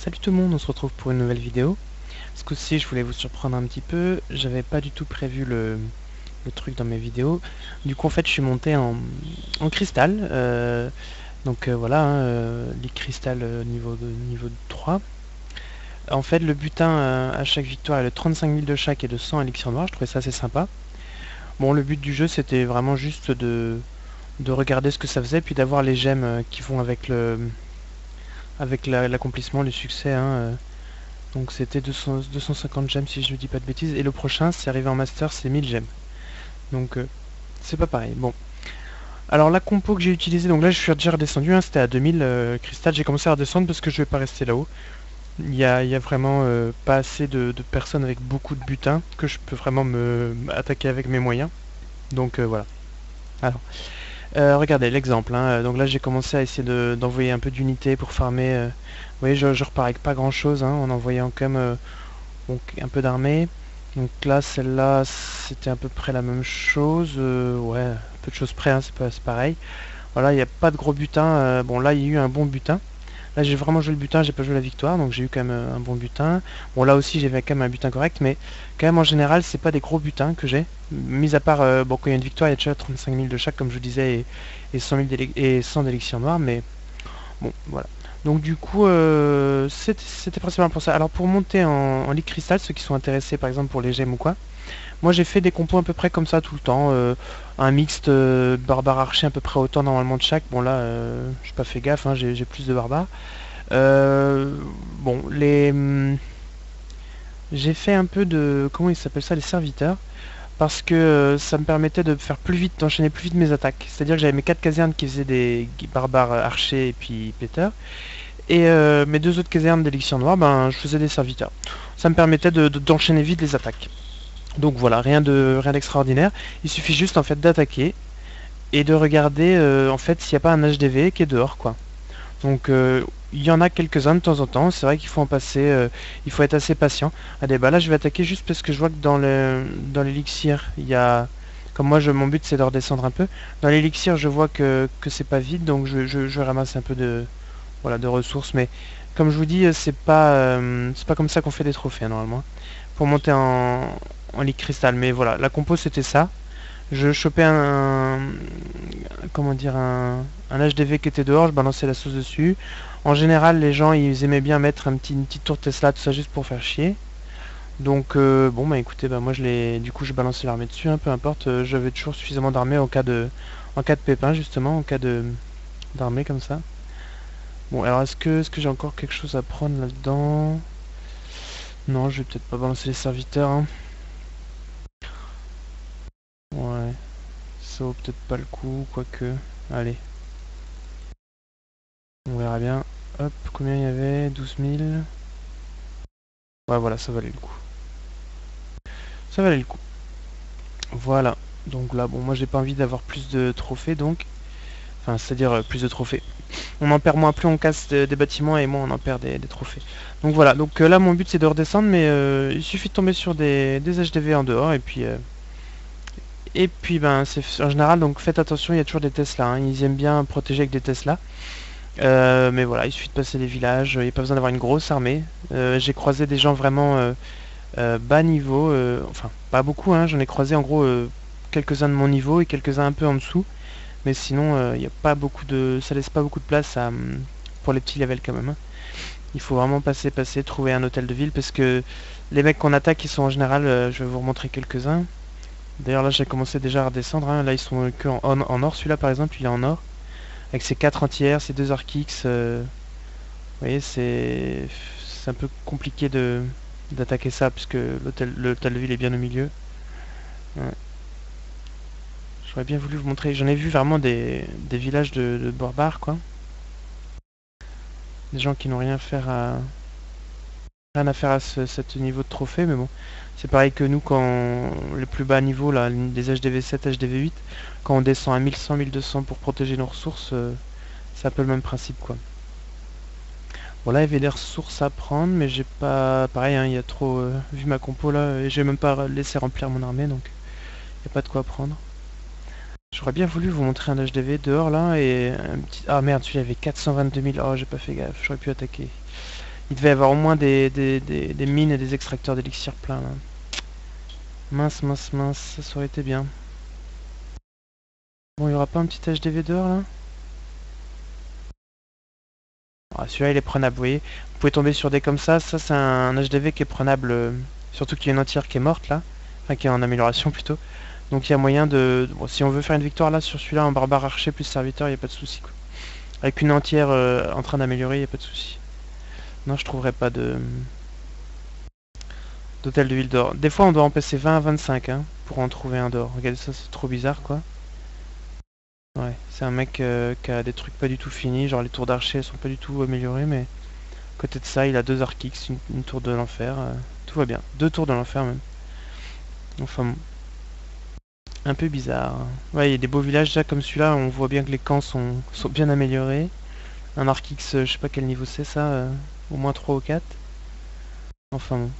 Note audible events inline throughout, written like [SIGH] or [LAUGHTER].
Salut tout le monde, on se retrouve pour une nouvelle vidéo. Ce coup-ci, je voulais vous surprendre un petit peu. J'avais pas du tout prévu le, truc dans mes vidéos. Du coup, en fait, je suis monté en, cristal. Euh, donc euh, voilà, hein, euh, les cristal niveau, niveau 3. En fait, le butin à chaque victoire est de 35 000 de chaque et de 100 élixirs noirs. Je trouvais ça assez sympa. Bon, le but du jeu, c'était vraiment juste de, de regarder ce que ça faisait, puis d'avoir les gemmes qui vont avec le avec l'accomplissement, le succès. Hein, euh. donc c'était 250 gemmes si je ne dis pas de bêtises. Et le prochain, c'est arrivé en master, c'est 1000 gemmes. Donc euh, c'est pas pareil. Bon. Alors la compo que j'ai utilisée, donc là je suis déjà redescendu, hein, c'était à 2000 euh, cristal. J'ai commencé à redescendre parce que je vais pas rester là-haut. Il y a, vraiment pas assez de, personnes avec beaucoup de butin que je peux vraiment me attaquer avec mes moyens. Donc voilà. Alors, euh, regardez l'exemple, hein. donc là j'ai commencé à essayer d'envoyer un peu d'unités pour farmer, euh, vous voyez je, repars avec pas grand chose, hein, en envoyant quand même euh, un peu d'armée. Donc là celle-là c'était à peu près la même chose, ouais, peu de choses près, hein, c'est pareil. Voilà, il n'y a pas de gros butin, bon là il y a eu un bon butin. Là j'ai vraiment joué le butin, j'ai pas joué la victoire, donc j'ai eu quand même euh, un bon butin. Bon là aussi j'avais quand même un butin correct, mais quand même en général c'est pas des gros butins que j'ai. Mis à part, euh, bon quand il y a une victoire il y a déjà 35 000 de chaque comme je vous disais et, 100 000 et 100 d'élixirs noirs, mais bon voilà. Donc du coup euh, c'était principalement pour ça. Alors pour monter en, en lit cristal, ceux qui sont intéressés par exemple pour les gemmes ou quoi, moi j'ai fait des compos à peu près comme ça tout le temps. Euh, un mixte euh, barbare archer à peu près autant normalement de chaque. Bon là, je pas fait gaffe, hein, j'ai plus de barbares. bon, les... Hmm, j'ai fait un peu de... Comment il s'appelle ça Les serviteurs. Parce que ça me permettait de faire plus vite, d'enchaîner plus vite mes attaques. C'est-à-dire que j'avais mes quatre casernes qui faisaient des barbares archers et puis péteurs. Et mes deux autres casernes d'élixir noir, ben, je faisais des serviteurs. Ça me permettait d'enchaîner vite les attaques. Donc voilà, rien de rien d'extraordinaire. Il suffit juste en fait d'attaquer et de regarder euh, en fait s'il n'y a pas un HDV qui est dehors quoi. Euh, il y en a quelques-uns de temps en temps, c'est vrai qu'il faut en passer, euh, il faut être assez patient. Allez bah là je vais attaquer juste parce que je vois que dans l'élixir il y a comme moi je, mon but c'est de redescendre un peu. Dans l'élixir je vois que, que c'est pas vide donc je, ramasse un peu de voilà de ressources mais comme je vous dis c'est pas c'est pas comme ça qu'on fait des trophées hein, normalement. Pour monter en, en lit cristal. Mais voilà, la compo c'était ça. Je chopais un, comment dire un, un, HDV qui était dehors, je balançais la sauce dessus. En général, les gens ils aimaient bien mettre une petite tour Tesla, tout ça juste pour faire chier. Donc euh, bon bah écoutez, bah moi je l'ai, du coup je balançais l'armée dessus, hein, peu importe. Euh, j'avais toujours suffisamment d'armée en cas de, en cas de pépin justement, en cas de d'armée comme ça. Bon alors est-ce que, est-ce que j'ai encore quelque chose à prendre là-dedans? Non, je vais peut-être pas balancer les serviteurs. Hein. ça vaut peut-être pas le coup, quoique. Allez. On verra bien. Hop, combien il y avait? 12 000. Ouais, voilà, ça valait le coup. Ça valait le coup. Voilà. Donc là, bon, moi j'ai pas envie d'avoir plus de trophées, donc. Enfin, c'est-à-dire euh, plus de trophées. On en perd moins, plus on casse des bâtiments et moins on en perd des, trophées. Donc voilà, donc euh, là mon but c'est de redescendre, mais euh, il suffit de tomber sur des, des HDV en dehors et puis et puis ben c'est en général donc faites attention, il y a toujours des Tesla, hein. ils aiment bien protéger avec des Tesla. Euh, mais voilà, il suffit de passer les villages, il n'y a pas besoin d'avoir une grosse armée. Euh, j'ai croisé des gens vraiment euh, bas niveau, enfin pas beaucoup, hein. j'en ai croisé en gros quelques-uns de mon niveau et quelques-uns un peu en dessous. Mais sinon, il n'y a pas beaucoup de, ça laisse pas beaucoup de place à, pour les petits levels quand même. Hein. Il faut vraiment passer, passer, trouver un hôtel de ville parce que les mecs qu'on attaque, ils sont en général, je vais vous remontrer quelques-uns. D'ailleurs là j'ai commencé déjà à redescendre, hein. là ils sont que en, or, celui-là par exemple il est en or, avec ses 4 entières, ses 2 arc euh, vous voyez c'est un peu compliqué de d'attaquer ça puisque l'hôtel de ville est bien au milieu. J'aurais bien voulu vous montrer, j'en ai vu vraiment des, villages de, de barbares quoi. Des gens qui n'ont rien à faire à, à faire à ce, niveau de trophée, mais bon. C'est pareil que nous, quand le plus bas niveau, là, des HDV7, HDV8, quand on descend à 1100, 1200 pour protéger nos ressources, euh, c'est un peu le même principe, quoi. Bon, là, il y avait des ressources à prendre, mais j'ai pas... Pareil, hein, il y a trop... Euh, vu ma compo, là, et j'ai même pas laissé remplir mon armée, donc il n'y a pas de quoi prendre. J'aurais bien voulu vous montrer un HDV dehors, là, et un petit... Ah, merde, celui-là avait 422 000. Oh, j'ai pas fait gaffe, j'aurais pu attaquer. Il devait y avoir au moins des, mines et des extracteurs d'élixir plein là. Mince, mince, mince, ça aurait été bien. Bon, il n'y aura pas un petit HDV dehors là? Ah, Celui-là il est prenable, vous voyez. Vous pouvez tomber sur des comme ça. Ça c'est un HDV qui est prenable. Euh, surtout qu'il y a une entière qui est morte là. Enfin qui est en amélioration plutôt. Donc il y a moyen de... Si on veut faire une victoire là sur celui-là, un barbare archer plus serviteur, il n'y a pas de souci. Avec une entière euh, en train d'améliorer, il n'y a pas de souci. Non, je trouverai pas de d'hôtel de ville d'or. Des fois, on doit en passer 20 à 25 hein, pour en trouver un d'or. Regardez ça, c'est trop bizarre, quoi. Ouais, c'est un mec euh, qui a des trucs pas du tout finis. Genre, les tours d'archer sont pas du tout améliorées, mais... Côté de ça, il a deux archix, une, tour de l'enfer. Euh, tout va bien. Deux tours de l'enfer, même. Enfin, un peu bizarre. Ouais, il y a des beaux villages, déjà, comme celui-là. On voit bien que les camps sont, sont bien améliorés. Un archix, euh, je sais pas quel niveau c'est, ça. Au moins 3 ou 4. Enfin bon.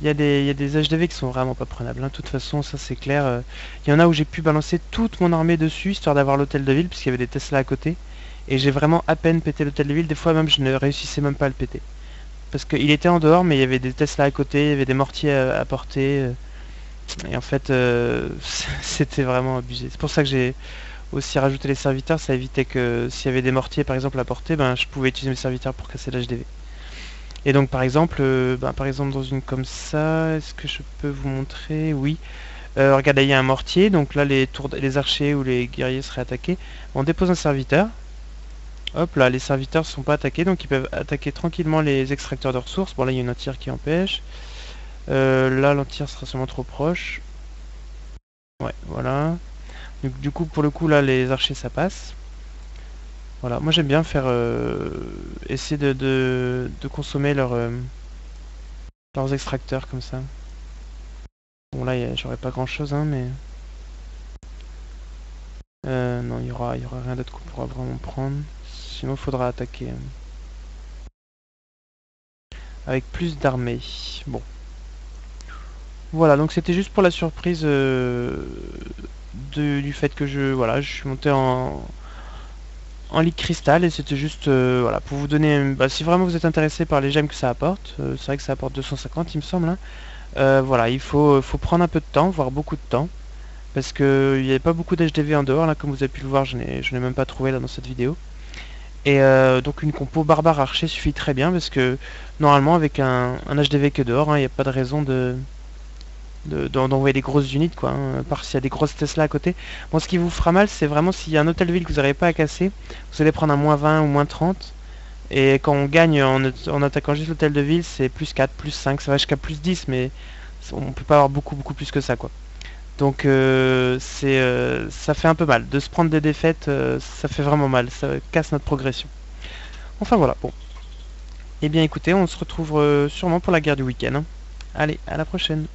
Il y, a des, HDV qui sont vraiment pas prenables. Hein. De toute façon, ça c'est clair. Euh. Il y en a où j'ai pu balancer toute mon armée dessus, histoire d'avoir l'hôtel de ville, puisqu'il y avait des Tesla à côté. Et j'ai vraiment à peine pété l'hôtel de ville. Des fois même, je ne réussissais même pas à le péter. Parce qu'il était en dehors, mais il y avait des Tesla à côté, il y avait des mortiers à, porter. Euh. Et en fait, euh, [LAUGHS] c'était vraiment abusé. C'est pour ça que j'ai aussi rajouté les serviteurs. Ça évitait que s'il y avait des mortiers, par exemple, à porter, ben, je pouvais utiliser mes serviteurs pour casser l'HDV. Et donc par exemple, euh, bah, par exemple dans une comme ça, est-ce que je peux vous montrer? Oui. Euh, regardez, il y a un mortier, donc là les, tours, les archers ou les guerriers seraient attaqués. On dépose un serviteur. Hop là, les serviteurs ne sont pas attaqués, donc ils peuvent attaquer tranquillement les extracteurs de ressources. Bon là il y a une entière qui empêche. Euh, là l'entière sera sûrement trop proche. Ouais, voilà. Du coup pour le coup là les archers ça passe. Voilà, moi j'aime bien faire euh, essayer de, consommer euh, leurs extracteurs comme ça. Bon là j'aurais pas grand chose hein mais euh, non il y aura rien d'autre qu'on pourra vraiment prendre. Sinon faudra attaquer avec plus d'armées. Bon. Voilà donc c'était juste pour la surprise du fait que je voilà je suis monté en en ligue cristal et c'était juste euh, voilà pour vous donner bah, si vraiment vous êtes intéressé par les gemmes que ça apporte euh, c'est vrai que ça apporte 250 il me semble hein. euh, voilà il faut, faut prendre un peu de temps voire beaucoup de temps parce que il n'y avait pas beaucoup d'HDV en dehors là comme vous avez pu le voir je n'ai même pas trouvé là dans cette vidéo et donc une compo barbare archer suffit très bien parce que normalement avec un, HDV que dehors hein, il n'y a pas de raison de d'envoyer des grosses unités quoi, hein, part s'il y a des grosses Tesla à côté. Bon, ce qui vous fera mal, c'est vraiment s'il y a un hôtel de ville que vous n'arrivez pas à casser, vous allez prendre un moins 20 ou moins 30. Et quand on gagne en, attaquant juste l'hôtel de ville, c'est plus 4, plus 5, ça va jusqu'à plus 10, mais on peut pas avoir beaucoup beaucoup plus que ça quoi. Donc euh, euh, ça fait un peu mal. De se prendre des défaites, euh, ça fait vraiment mal, ça casse notre progression. Enfin voilà, bon. Eh bien écoutez, on se retrouve sûrement pour la guerre du week-end. Hein. Allez, à la prochaine